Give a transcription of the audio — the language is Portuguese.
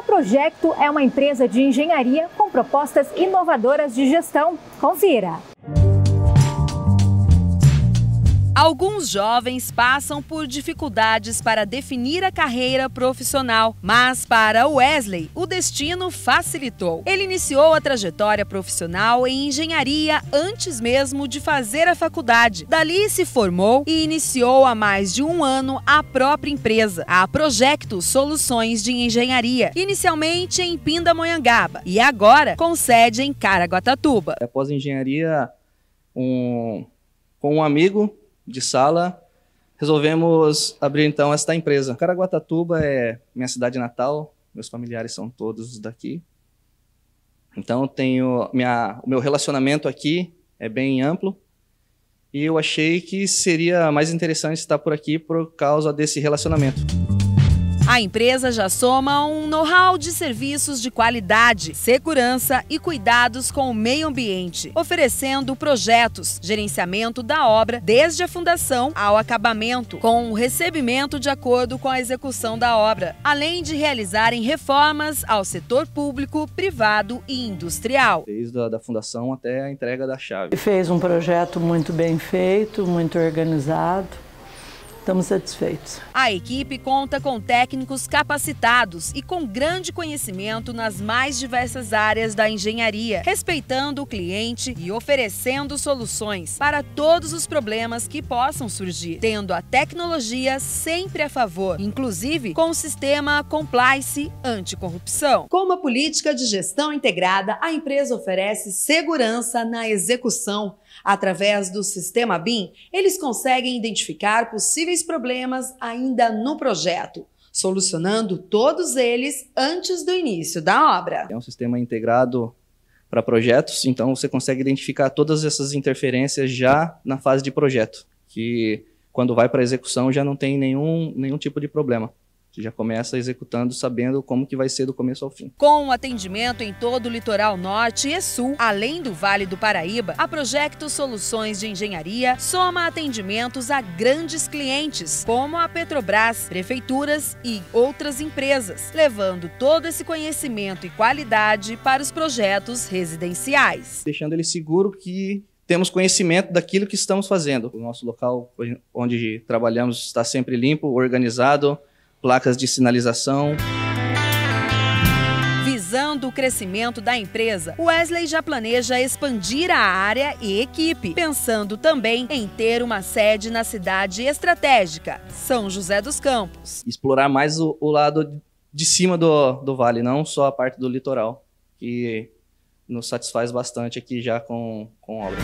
A Projecto é uma empresa de engenharia com propostas inovadoras de gestão. Confira. Alguns jovens passam por dificuldades para definir a carreira profissional, mas para Wesley, o destino facilitou. Ele iniciou a trajetória profissional em engenharia antes mesmo de fazer a faculdade. Dali se formou e iniciou há mais de um ano a própria empresa, a Projecto Soluções de Engenharia, inicialmente em Pindamonhangaba e agora com sede em Caraguatatuba. Após engenharia, um, com um amigo de sala, resolvemos abrir então esta empresa. Caraguatatuba é minha cidade natal, meus familiares são todos daqui. Então tenho minha, o meu relacionamento aqui é bem amplo e eu achei que seria mais interessante estar por aqui por causa desse relacionamento. A empresa já soma um know-how de serviços de qualidade, segurança e cuidados com o meio ambiente, oferecendo projetos, gerenciamento da obra desde a fundação ao acabamento, com o recebimento de acordo com a execução da obra, além de realizarem reformas ao setor público, privado e industrial. Desde a da fundação até a entrega da chave. Fez um projeto muito bem feito, muito organizado estamos satisfeitos. A equipe conta com técnicos capacitados e com grande conhecimento nas mais diversas áreas da engenharia, respeitando o cliente e oferecendo soluções para todos os problemas que possam surgir, tendo a tecnologia sempre a favor, inclusive com o sistema Compliance Anticorrupção. Com uma política de gestão integrada, a empresa oferece segurança na execução Através do sistema BIM, eles conseguem identificar possíveis problemas ainda no projeto, solucionando todos eles antes do início da obra. É um sistema integrado para projetos, então você consegue identificar todas essas interferências já na fase de projeto, que quando vai para execução já não tem nenhum, nenhum tipo de problema. Você já começa executando sabendo como que vai ser do começo ao fim. Com atendimento em todo o litoral norte e sul, além do Vale do Paraíba, a Projecto Soluções de Engenharia soma atendimentos a grandes clientes, como a Petrobras, prefeituras e outras empresas, levando todo esse conhecimento e qualidade para os projetos residenciais. Deixando ele seguro que temos conhecimento daquilo que estamos fazendo. O nosso local onde trabalhamos está sempre limpo, organizado, placas de sinalização. Visando o crescimento da empresa, Wesley já planeja expandir a área e equipe, pensando também em ter uma sede na cidade estratégica, São José dos Campos. Explorar mais o, o lado de cima do, do vale, não só a parte do litoral, que nos satisfaz bastante aqui já com, com obras.